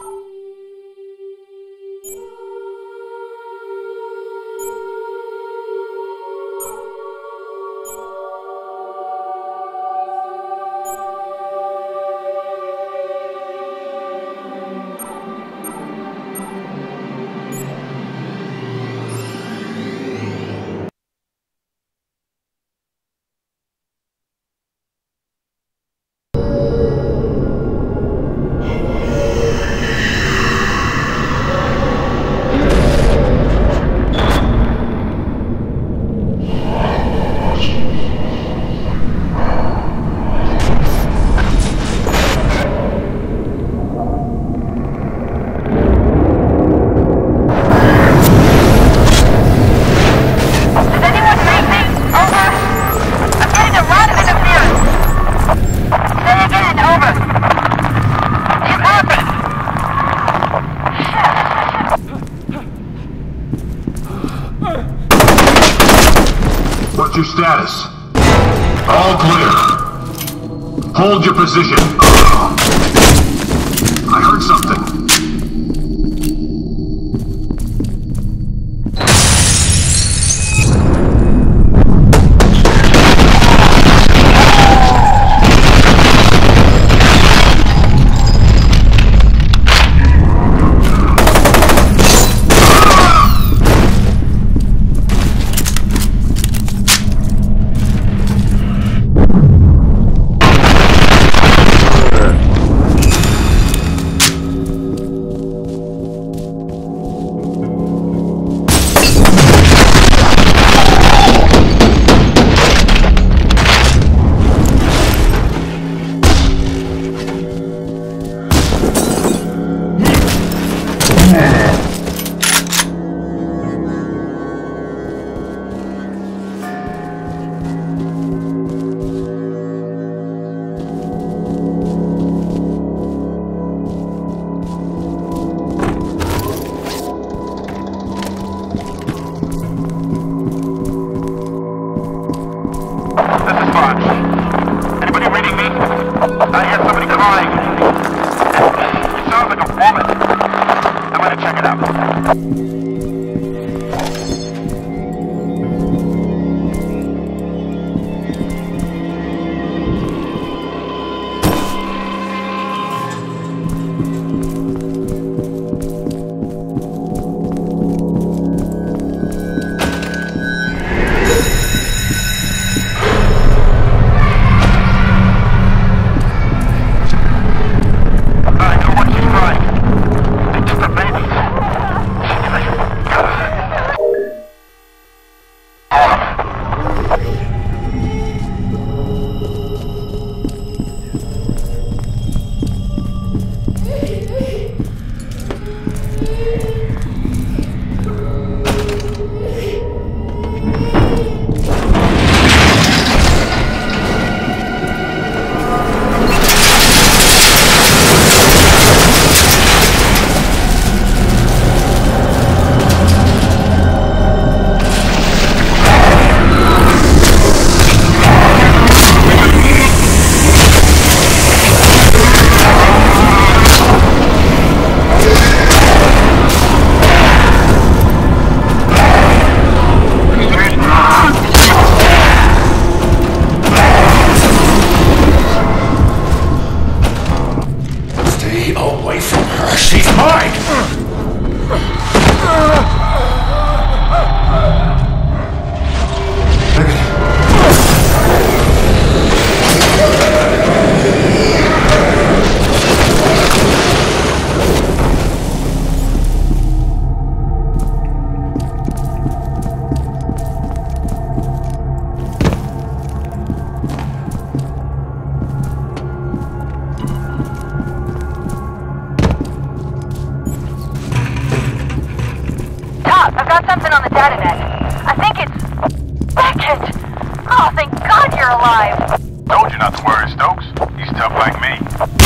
Does your status? All clear. Hold your position. I heard something. Got something on the data net. I think it's... Beckett! Oh, thank God you're alive! Told you not to worry, Stokes. He's tough like me.